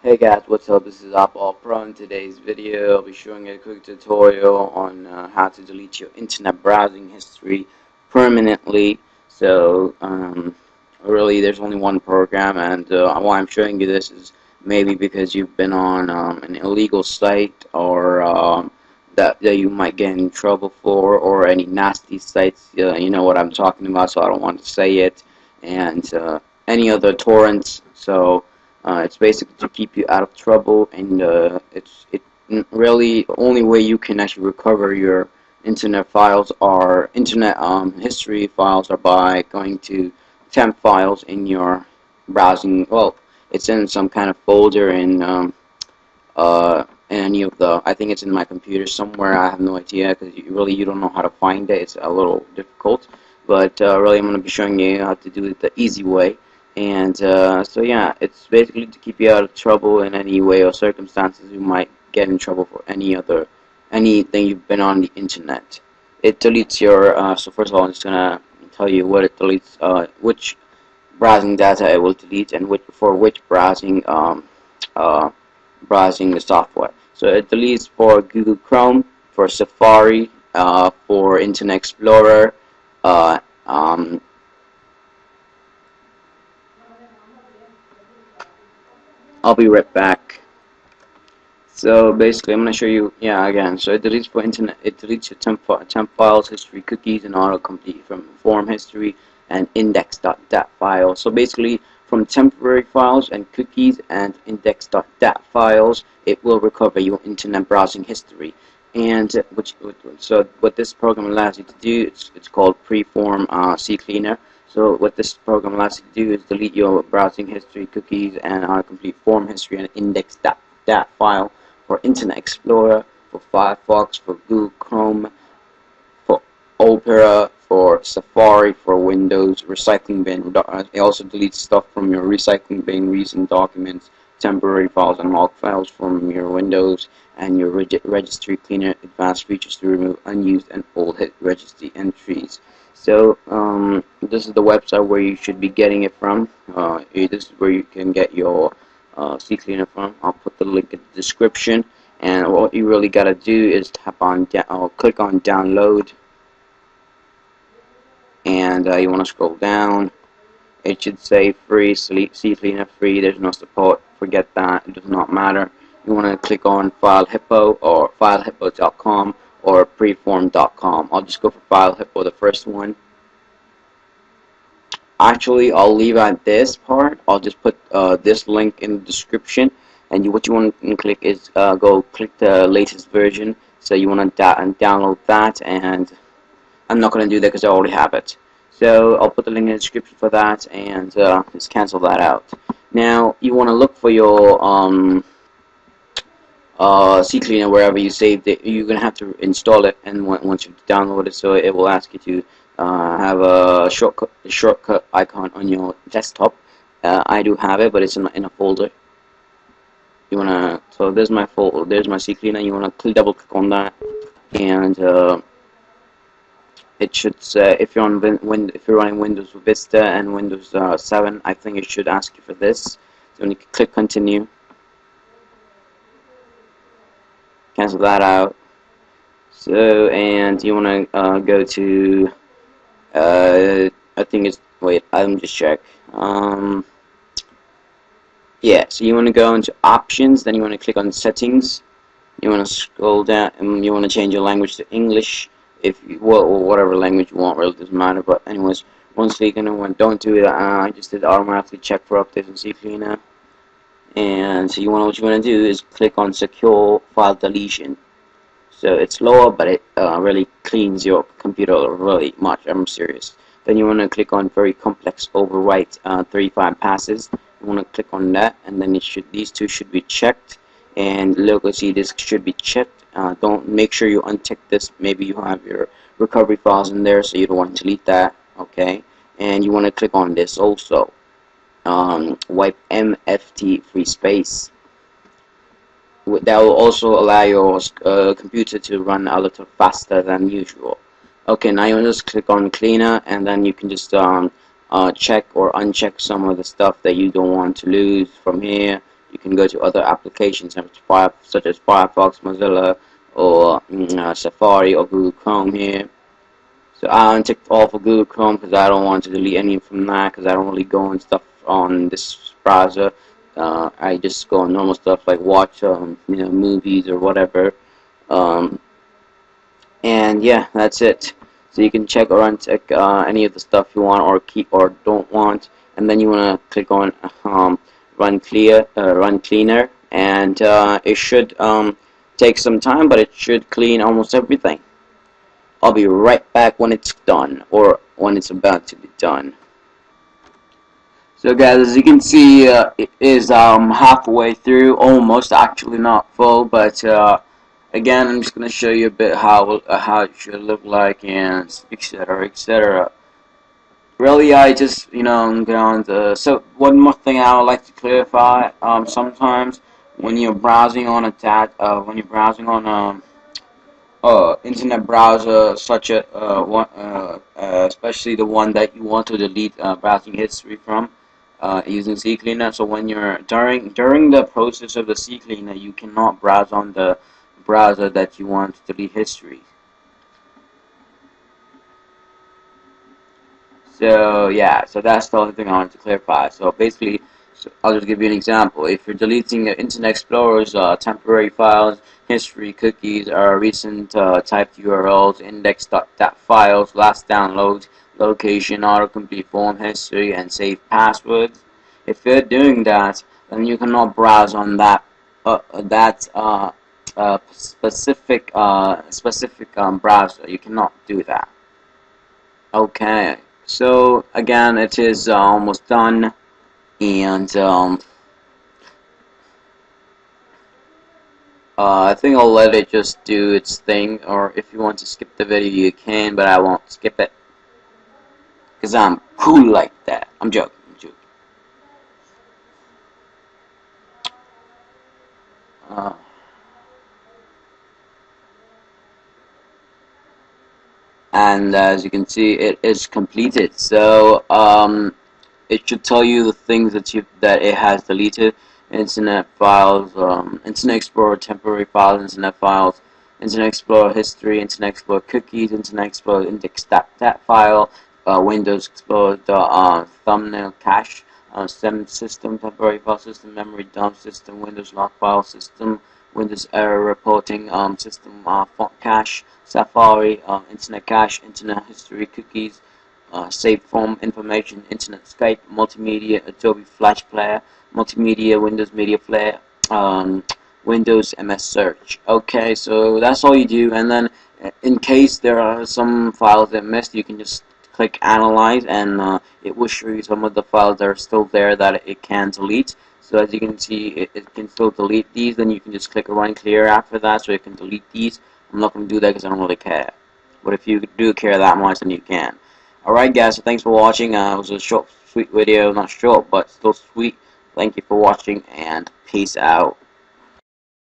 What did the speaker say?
Hey guys, what's up? This is Apple Pro. In today's video, I'll be showing you a quick tutorial on uh, how to delete your internet browsing history permanently. So, um, really, there's only one program, and uh, why I'm showing you this is maybe because you've been on um, an illegal site or um, that, that you might get in trouble for, or any nasty sites. Uh, you know what I'm talking about, so I don't want to say it. And uh, any other torrents. So. Uh, it's basically to keep you out of trouble, and uh, it's it really the only way you can actually recover your internet files are internet um, history files are by going to temp files in your browsing. Well, it's in some kind of folder in um, uh, any of the. I think it's in my computer somewhere. I have no idea because really you don't know how to find it. It's a little difficult, but uh, really I'm going to be showing you how to do it the easy way and uh, so yeah it's basically to keep you out of trouble in any way or circumstances you might get in trouble for any other anything you've been on the internet. It deletes your uh, so first of all I'm just gonna tell you what it deletes uh, which browsing data it will delete and which for which browsing um, uh, browsing software. So it deletes for Google Chrome for Safari uh, for Internet Explorer uh, um, I'll be right back. So basically, I'm going to show you, yeah, again, so it deletes for internet, it deletes your temp, temp files, history, cookies, and autocomplete from form history and index.dat file. So basically, from temporary files and cookies and index.dat files, it will recover your internet browsing history. And which, so what this program allows you to do, it's, it's called Piriform uh, CCleaner. So what this program allows you to do is delete your browsing history, cookies, and autocomplete form history and index that, that file for Internet Explorer, for Firefox, for Google Chrome, for Opera, for Safari, for Windows, recycling bin. Uh, it also deletes stuff from your recycling bin, recent documents, temporary files, and log files from your Windows, and your reg registry cleaner advanced features to remove unused and old hit registry entries. So um, this is the website where you should be getting it from. Uh, this is where you can get your uh, CCleaner from. I'll put the link in the description. And what you really gotta do is tap on or click on download, and uh, you want to scroll down. It should say free, CCleaner free. There's no support. Forget that. It does not matter. You want to click on FileHippo or FileHippo.com or piriform.com. I'll just go for file FileHippo, the first one. Actually, I'll leave at this part. I'll just put uh, this link in the description. And you, what you want to click is uh, go click the latest version. So you want to download that, and I'm not going to do that because I already have it. So I'll put the link in the description for that, and uh, just cancel that out. Now you want to look for your um, uh, CCleaner wherever you saved it. You're gonna have to install it, and once you download it, so it will ask you to uh, have a shortcut shortcut icon on your desktop. Uh, I do have it, but it's in, in a folder. You wanna so there's my folder. There's my CCleaner. You wanna double click on that, and uh, it should say if you're on Win if you're running Windows Vista and Windows uh, 7, I think it should ask you for this. So when you click continue cancel that out. So, and you want to uh, go to, uh, I think it's, wait, I'm just check. Um, yeah, so you want to go into options, then you want to click on settings. You want to scroll down, and you want to change your language to English, if you, well, whatever language you want, really doesn't matter. But anyways, once you're gonna don't do that. Uh, I just did automatically check for updates and see CCleaner and so you want what you want to do is click on secure file deletion. So it's lower but it uh, really cleans your computer really much. I'm serious. Then you want to click on very complex overwrite uh, 35 passes. You want to click on that and then it should these two should be checked and C disk should be checked uh, don't make sure you untick this maybe you have your recovery files in there so you don't want to delete that okay and you want to click on this also um, wipe MFT free space. That will also allow your uh, computer to run a little faster than usual. Okay, now you just click on cleaner and then you can just um, uh, check or uncheck some of the stuff that you don't want to lose from here. You can go to other applications such as Firefox, Mozilla, or mm, uh, Safari or Google Chrome here. So I unticked all for Google Chrome because I don't want to delete any from that because I don't really go on stuff on this browser. Uh, I just go on normal stuff like watch um, you know movies or whatever. Um, and yeah, that's it. So you can check or uncheck uh, any of the stuff you want or keep or don't want, and then you want to click on um, run clear, uh, run cleaner, and uh, it should um, take some time, but it should clean almost everything. I'll be right back when it's done, or when it's about to be done. So guys, as you can see, uh, it is um, halfway through, almost, actually not full, but uh, again, I'm just going to show you a bit how, uh, how it should look like, and etc, etc. Really, I just, you know, get on the, so one more thing I would like to clarify, um, sometimes when you're browsing on a tab, uh, when you're browsing on um, uh, internet browser such a uh, one, uh, uh, especially the one that you want to delete uh, browsing history from uh, using CCleaner. So when you're during during the process of the CCleaner, you cannot browse on the browser that you want to delete history. So yeah, so that's the only thing I wanted to clarify. So basically, so I'll just give you an example. If you're deleting Internet Explorer's uh, temporary files, history, cookies, or recent uh, typed URLs, index.dat files, last downloads, location, autocomplete form history, and save passwords, if you're doing that, then you cannot browse on that uh, that uh, uh, specific uh, specific um, browser. You cannot do that. Okay, so again, it is uh, almost done and um, uh, I think I'll let it just do its thing or if you want to skip the video you can but I won't skip it because I'm cool like that I'm joking, I'm joking. Uh, and as you can see it is completed. So um, it should tell you the things that you that it has deleted. Internet files um, internet explorer temporary files internet files internet explorer history internet explorer cookies internet explorer index that that file uh, windows explorer uh, thumbnail cache uh, system temporary file system memory dump system windows log file system windows error reporting um, system uh, font cache safari uh, internet cache internet history cookies uh, save form information, internet Skype, multimedia, Adobe Flash Player, multimedia, Windows Media Player, um, Windows MS Search. Okay, so that's all you do, and then uh, in case there are some files that missed, you can just click Analyze, and uh, it will show you some of the files that are still there that it can delete. So as you can see, it, it can still delete these, then you can just click Run Clear after that, so it can delete these. I'm not going to do that because I don't really care. But if you do care that much, then you can. Alright guys, so thanks for watching. Uh, it was a short, sweet video. Not short, but still sweet. Thank you for watching, and peace out.